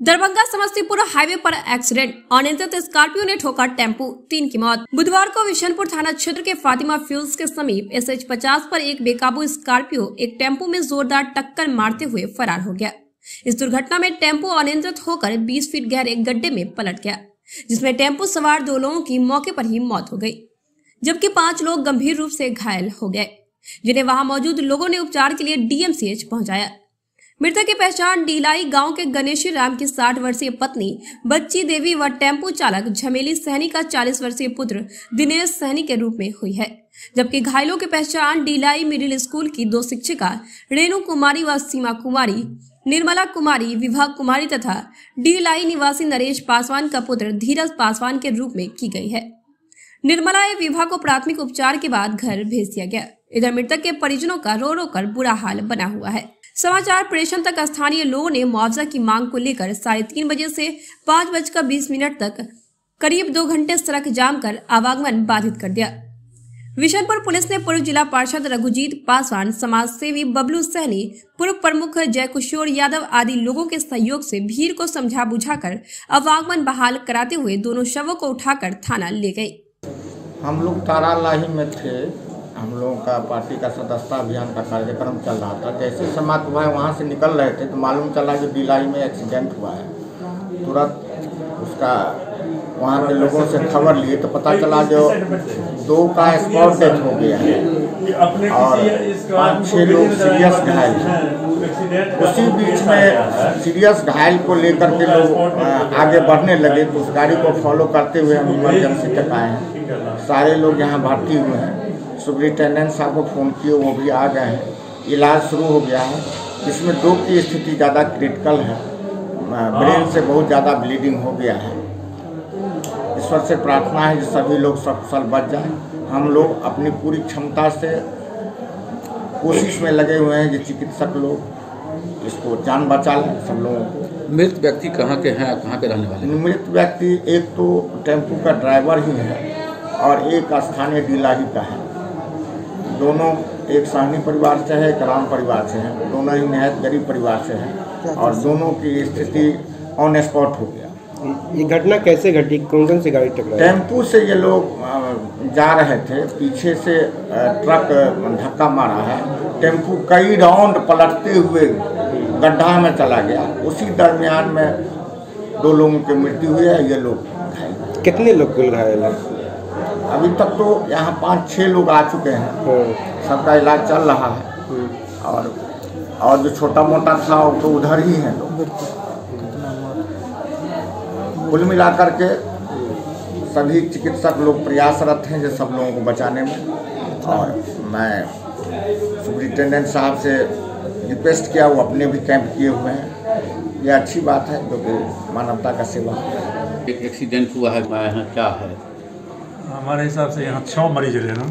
Darbhanga Samastipur highway पर accident. अनियंत्रित Scorpio ने ठोका टेंपो। तीन की मौत। बुधवार को विशनपुर थाना क्षेत्र के फातिमा फ्यूल्स के समीप एस एच पचास पर एक बेकाबू स्कॉर्पियो एक टेंपो में जोरदार टक्कर मारते हुए फरार हो गया। इस दुर्घटना में टेंपो अनियंत्रित होकर 20 फीट गहरे गड्ढे में पलट गया, जिसमें टेंपो सवार दो लोगों की मौके पर ही मौत हो गई, जबकि पाँच लोग गंभीर रूप से घायल हो गए, जिन्हें वहाँ मौजूद लोगों ने उपचार के लिए डीएमसीएच पहुँचाया। मृतक की पहचान डीलाई गाँव के गणेशी राम की 60 वर्षीय पत्नी, बच्ची देवी व टेंपो चालक झमेली सहनी का 40 वर्षीय पुत्र दिनेश सहनी के रूप में हुई है। जबकि घायलों की पहचान डीलाई मिडिल स्कूल की दो शिक्षिका रेणु कुमारी व सीमा कुमारी, निर्मला कुमारी, विभाग कुमारी तथा डीलाई निवासी नरेश पासवान का पुत्र धीरज पासवान के रूप में की गई है। निर्मला एवं विभा को प्राथमिक उपचार के बाद घर भेज दिया गया। इधर मृतक के परिजनों का रो रो कर बुरा हाल बना हुआ है। समाचार प्रेषण तक स्थानीय लोगों ने मुआवजा की मांग को लेकर साढ़े तीन बजे से पाँच बजकर बीस मिनट तक करीब दो घंटे सड़क जाम कर आवागमन बाधित कर दिया। विशनपुर पुलिस ने पूर्व जिला पार्षद रघुजीत पासवान समाज सेवी बबलू सहनी पूर्व प्रमुख जयकिशोर यादव आदि लोगों के सहयोग से भीड़ को समझा बुझाकर आवागमन बहाल कराते हुए दोनों शवों को उठाकर थाना ले गए। हम लोग तारालाही में थे। हम लोगों का पार्टी का सदस्यता अभियान का कार्यक्रम चल रहा था। जैसे समाप्त हुआ है, वहाँ से निकल रहे थे तो मालूम चला कि बिलाई में एक्सीडेंट हुआ है। तुरंत उसका वहाँ के लोगों से खबर लिए तो पता चला जो दो का स्पॉट डेथ हो गया है। और पाँच छः लोग सीरियस घायल हैं। उसी बीच में सीरियस घायल को लेकर के लोग आगे बढ़ने लगे तो उस गाड़ी को फॉलो करते हुए हम इमरजेंसी तक आए हैं। सारे लोग यहाँ भर्ती हुए हैं। सुपरिटेंडेंट साहब को फ़ोन किए वो भी आ गए हैं। इलाज शुरू हो गया है। इसमें दो की स्थिति ज़्यादा क्रिटिकल है। ब्रेन से बहुत ज़्यादा ब्लीडिंग हो गया है। ईश्वर से प्रार्थना है कि सभी लोग सकुशल बच जाएँ। हम लोग अपनी पूरी क्षमता से कोशिश में लगे हुए हैं कि चिकित्सक लोग इसको जान बचा लें सब लोगों को। मृत व्यक्ति कहाँ के हैं कहाँ के रहने वाले मृत व्यक्ति एक तो टेंपू का ड्राइवर ही है और एक स्थानीय डिलाही का है। दोनों एक साहनी परिवार से है एक राम परिवार से है। दोनों ही नहायत गरीब परिवार से हैं और दोनों की स्थिति ऑन स्पॉट हो गया। ये घटना कैसे घटी? कौन कौन सी गाड़ी टकराई? टेंपू से ये लोग जा रहे थे। पीछे से ट्रक धक्का मारा है। टेंपू कई राउंड पलटते हुए गड्ढा में चला गया। उसी दरमियान में दो लोगों की मृत्यु हुई है ये लोग घायल। कितने लोग कुल घायल हैं? अभी तक तो यहाँ पाँच छः लोग आ चुके हैं। सबका इलाज चल रहा है। हम्म। और और जो छोटा मोटा था वो तो उधर ही है। लोग कुल मिलाकर के सभी चिकित्सक लोग प्रयासरत हैं जो सब लोगों को बचाने में। और मैं सुपरिटेंडेंट साहब से रिक्वेस्ट किया वो अपने भी कैंप किए हुए हैं। ये अच्छी बात है जो कि मानवता का सेवा एक एक्सीडेंट हुआ है मैं यहाँ क्या है? हमारे हिसाब से यहाँ छः मरीज़ रहे ना।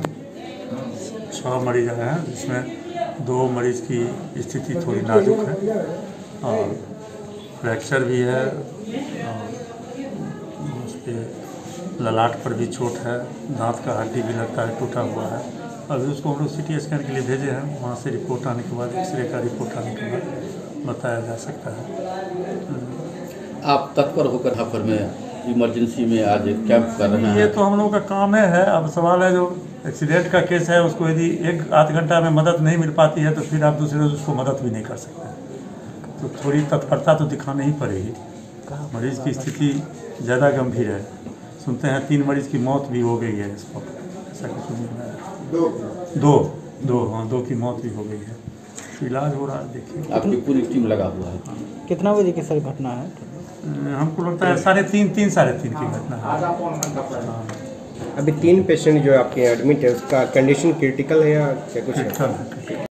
छः मरीज़ आए हैं, जिसमें दो मरीज़ की स्थिति थोड़ी नाजुक है। और फ्रैक्चर भी है, और उस पर ललाट पर भी चोट है, दांत का हड्डी भी लगता है, टूटा हुआ है। अभी उसको हम लोग सी टी स्कैन के लिए भेजे हैं, वहाँ से रिपोर्ट आने के बाद एक्सरे का रिपोर्ट आने के बाद बताया जा सकता है। आप तत्पर होकर यहाँ पर में इमरजेंसी में आज कैंप कर रहे हैं। ये तो हम लोगों का काम है, है। अब सवाल है जो एक्सीडेंट का केस है उसको यदि एक आध घंटा में मदद नहीं मिल पाती है तो फिर आप दूसरे रोज उसको मदद भी नहीं कर सकते। तो थोड़ी तत्परता तो दिखानी ही पड़ेगी। मरीज़ की स्थिति ज़्यादा गंभीर है। सुनते हैं तीन मरीज़ की मौत भी हो गई है इस वक्त। ऐसा कुछ में दो। दो। हाँ दो की मौत भी हो गई है। इलाज हो रहा है देखिए। आपकी पूरी टीम लगा हुआ है। कितना बजे की सर घटना है? हमको लगता है साढ़े तीन तीन साढ़े तीन की घटना है। अभी तीन पेशेंट जो आपके एडमिट है उसका कंडीशन क्रिटिकल है या क्या कुछ है? है।